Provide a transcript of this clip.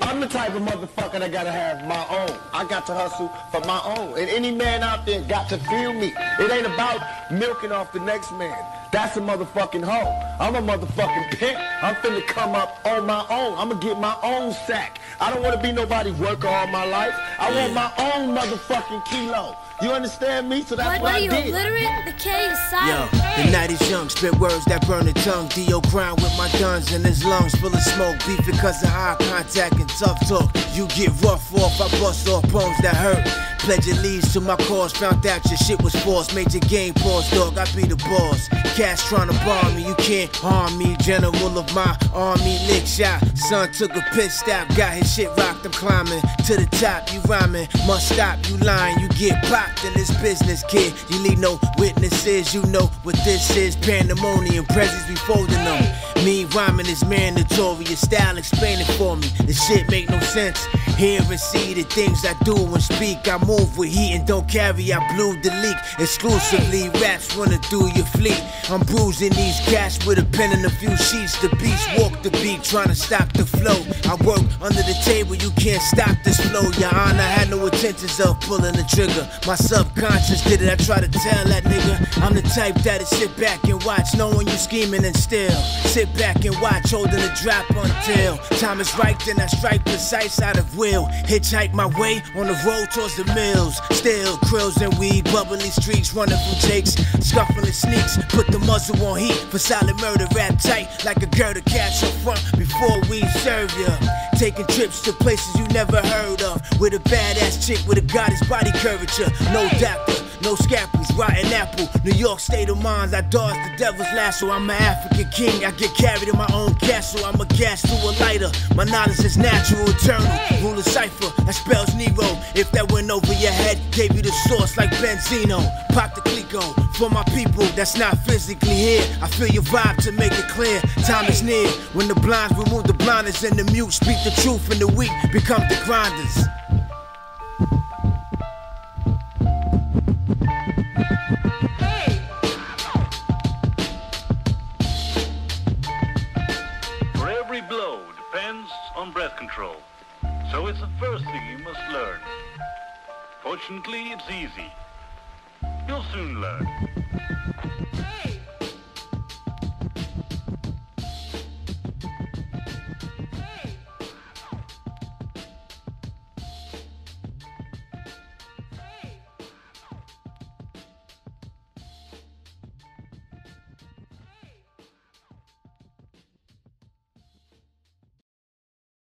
I'm the type of motherfucker that gotta have my own. I got to hustle for my own. And any man out there got to feel me. It ain't about milking off the next man. That's a motherfucking hoe. I'm a motherfucking pimp. I'm finna come up on my own. I'm gonna get my own sack. I don't wanna be nobody worker all my life. I want my own motherfucking kilo. You understand me? So that's What, what, what are I you did. illiterate? Yo, the night is young, spit words that burn the tongue. Dio grind with my guns and his lungs full of smoke. Beef because of eye contact and tough talk. You get rough off, I bust off bones that hurt. Pledge allegiance to my cause, found out your shit was forced. Major game pause, dog, I be the boss. Cash trying to bomb me, you can't harm me. General of my army, lick shot. Son took a piss stop, got his shit rocked. I'm climbing to the top, you rhyming. Must stop, you lying, you get popped in this business, kid. You leave no witnesses, you know what this is. Pandemonium, presents be folding them. Me rhyming is mandatory, your style explain it for me. This shit make no sense. Hear and see the things I do and speak. I move with heat and don't carry, I blew the leak. Exclusively raps running through your fleet. I'm bruising these cats with a pen and a few sheets. The beast walk the beat, trying to stop the flow. I work under the table, you can't stop this flow. Your honor had no intentions of pulling the trigger. My subconscious did it, I try to tell that nigga. I'm the type that'll sit back and watch, knowing you scheming and still. Sit back and watch, holding the drop until time is right, then I strike precise out of will. Hitchhike my way on the road towards the mills. Still, krills and weed, bubbly streaks, running from jakes, scuffling sneaks. Put the muzzle on heat for solid murder, rap tight like a girl to catch up front before we serve ya. Taking trips to places you never heard of, with a badass chick with a goddess body curvature. No doctor, no scalpels, rotten apple. New York state of mind, I dodge the devil's lasso. I'm an African king, I get carried in my own castle. I'm a gas to a lighter. My knowledge is natural, eternal. Rule of cipher, that spells Nero. If that went over your head, gave you the source like Benzino. Pop the Clicquot for my people that's not physically here. I feel your vibe to make it clear. Time is near when the blinds remove the blinders and the mute speak the truth, and the weak become the grinders. Every blow depends on breath control. So it's the first thing you must learn. Fortunately, it's easy. You'll soon learn.